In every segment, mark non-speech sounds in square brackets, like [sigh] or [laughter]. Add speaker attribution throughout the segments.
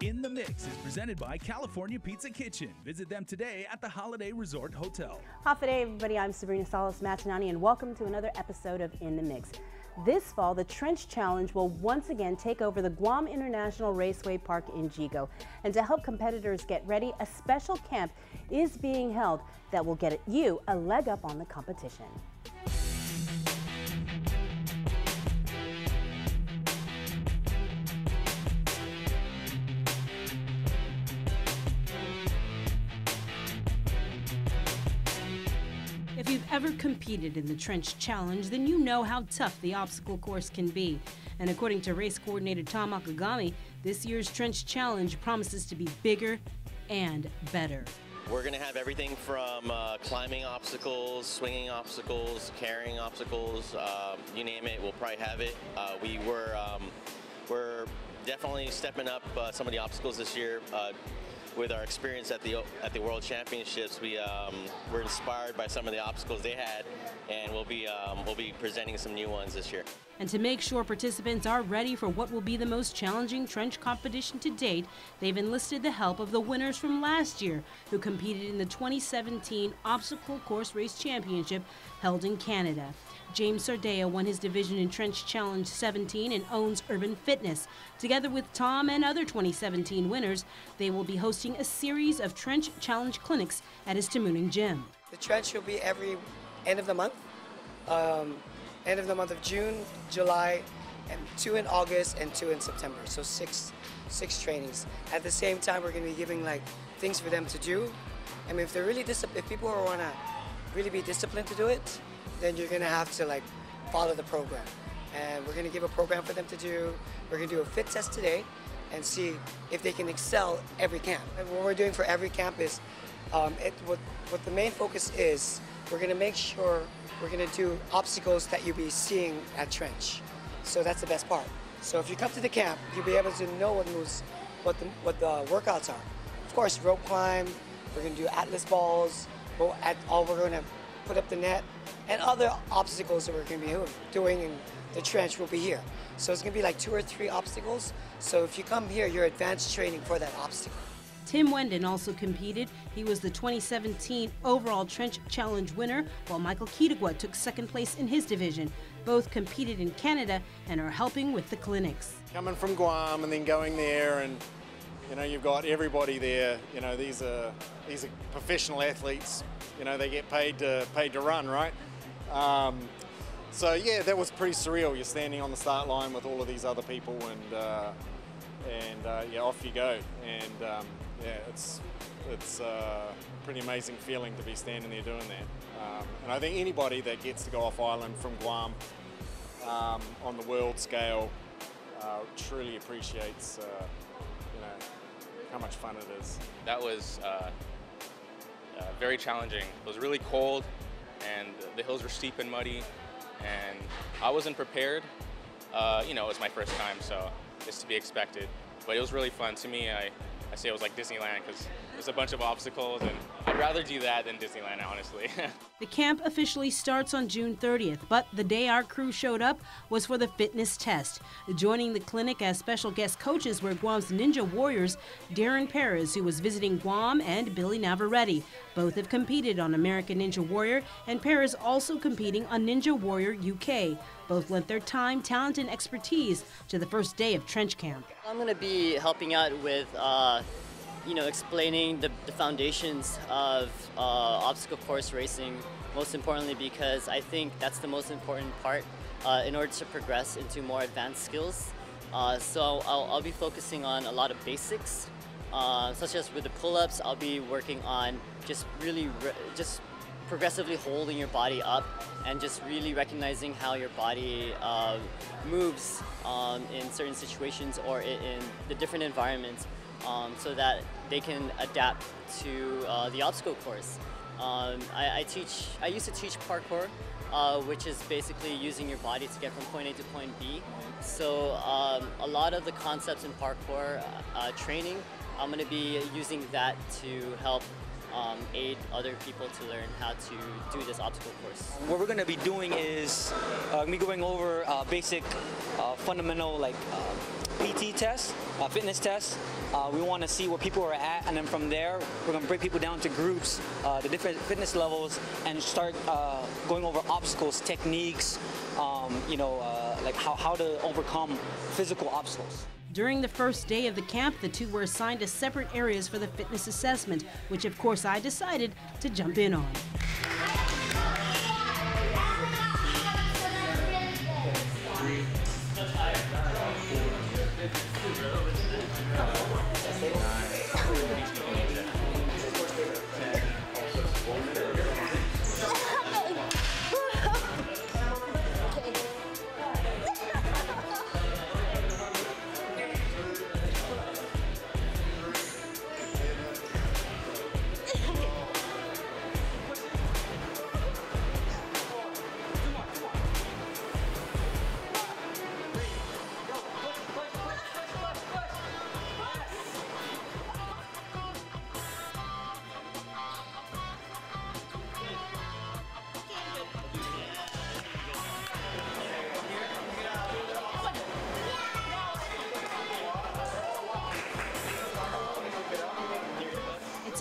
Speaker 1: In the Mix is presented by California Pizza Kitchen. Visit them today at the Holiday Resort Hotel.
Speaker 2: Hafa Adai, everybody. I'm Sabrina Salas Matanane, and welcome to another episode of In the Mix. This fall, the Trench Challenge will once again take over the Guam International Raceway Park in Yigo. And to help competitors get ready, a special camp is being held that will get you a leg up on the competition.
Speaker 3: If you've ever competed in the Trench Challenge, then you know how tough the obstacle course can be. And according to race coordinator Tom Akagami, this year's Trench Challenge promises to be bigger and better.
Speaker 4: We're going to have everything from uh, climbing obstacles, swinging obstacles, carrying obstacles, um, you name it, we'll probably have it. Uh, we were, um, we're definitely stepping up uh, some of the obstacles this year. With our experience at the at the World Championships, we um, were inspired by some of the obstacles they had, and we'll be um, we'll be presenting some new ones this year.
Speaker 3: And to make sure participants are ready for what will be the most challenging trench competition to date, they've enlisted the help of the winners from last year who competed in the 2017 Obstacle Course Race Championship held in Canada. James Sardea won his division in Trench Challenge 17 and owns Urban Fitness. Together with Tom and other 2017 winners, they will be hosting a series of Trench Challenge clinics at his Tamuning gym.
Speaker 5: The trench will be every end of the month, um, end of the month of June, July, and two in August and two in September. So six, six trainings. At the same time, we're going to be giving like things for them to do. I mean, if they're really dis- if people want to really be disciplined to do it, then you're to have to like follow the program. And we're to give a program for them to do. We're to do a fit test today and see if they can excel every camp. And what we're doing for every camp is, um, it, what, what the main focus is, we're to make sure we're to do obstacles that you'll be seeing at Trench. So that's the best part. So if you come to the camp, you'll be able to know what moves, what the, what the workouts are. Of course, rope climb, we're to do atlas balls, all we're to put up the net, and other obstacles that we're going to be doing in the trench will be here. So it's going to be like two or three obstacles. So if you come here, you're advanced training for that obstacle.
Speaker 3: Tim Wendon also competed. He was the 2017 overall Trench Challenge winner, while Michael Kitagawa took second place in his division. Both competed in Canada and are helping with the clinics.
Speaker 6: Coming from Guam and then going there and you know you've got everybody there you know these are these are professional athletes you know they get paid to paid to run right? Um, so yeah that was pretty surreal. You're standing on the start line with all of these other people and uh, and uh, yeah off you go. And um, yeah it's it's uh, a pretty amazing feeling to be standing there doing that. Um, and I think anybody that gets to go off island from Guam um, on the world scale uh, truly appreciates uh, how much fun it is.
Speaker 7: That was uh, uh, very challenging. It was really cold, and the hills were steep and muddy, and I wasn't prepared. Uh, you know, it was my first time, so it's to be expected. But it was really fun. To me, I, I say it was like Disneyland because there's a bunch of obstacles, and I'd rather do that than Disneyland, honestly. [laughs]
Speaker 3: The camp officially starts on June 30th, but the day our crew showed up was for the fitness test. Joining the clinic as special guest coaches were Guam's Ninja Warriors, Darren Perez, who was visiting Guam, and Billy Navarrete. Both have competed on American Ninja Warrior, and Perez also competing on Ninja Warrior UK. Both lent their time, talent, and expertise to the first day of trench camp.
Speaker 8: I'm going to be helping out with, uh, you know, explaining the, the foundations of uh, obstacle course racing. Most importantly, because I think that's the most important part uh, in order to progress into more advanced skills. Uh, so I'll, I'll, be focusing on a lot of basics, uh, such as with the pull-ups. I'll be working on just really, just progressively holding your body up and just really recognizing how your body uh, moves um, in certain situations or in, in the different environments um, so that they can adapt to uh, the obstacle course. Um, I, I, teach, I used to teach parkour, uh, which is basically using your body to get from point A to point B. So um, a lot of the concepts in parkour uh, training I'm going to be using that to help um, aid other people to learn how to do this obstacle course.
Speaker 9: What we're going to be doing is uh, me going over uh, basic uh, fundamental like uh, PT test, uh, fitness test. Uh, we want to see where people are at, and then from there, we're going to break people down to groups, the different fitness levels, and start going over obstacles, techniques, um, you know, like how, how to overcome physical obstacles.
Speaker 3: During the first day of the camp, the two were assigned to separate areas for the fitness assessment, which of course I decided to jump in on.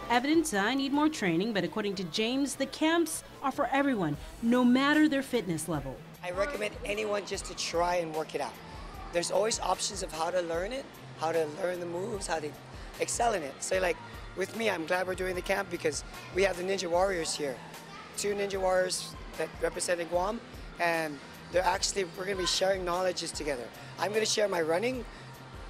Speaker 3: Evidence I need more training, but according to James, the camps are for everyone, no matter their fitness level.
Speaker 5: I recommend anyone just to try and work it out. There's always options of how to learn it, how to learn the moves, how to excel in it. So like with me, I'm glad we're doing the camp because we have the Ninja Warriors here. Two Ninja Warriors that represented Guam, and they're actually, we're gonna be sharing knowledges together. I'm gonna share my running,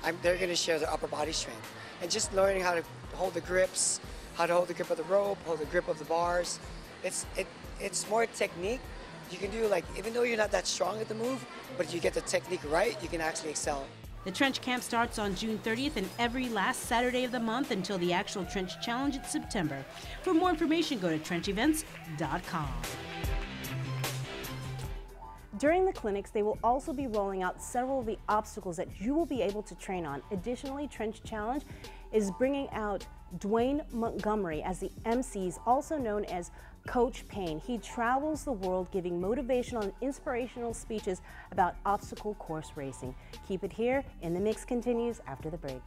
Speaker 5: I'm, they're gonna share their upper body strength. And just learning how to hold the grips, how to hold the grip of the rope, hold the grip of the bars. It's it it's more technique. You can do like even though you're not that strong at the move, but if you get the technique right, you can actually excel.
Speaker 3: The Trench Camp starts on June 30th and every last Saturday of the month until the actual Trench Challenge in September. For more information, go to trenchevents.com.
Speaker 2: During the clinics, they will also be rolling out several of the obstacles that you will be able to train on. Additionally, Trench Challenge is bringing out Dwayne Montgomery as the MCs, also known as Coach Pain. He travels the world giving motivational and inspirational speeches about obstacle course racing. Keep it here, In the Mix continues after the break.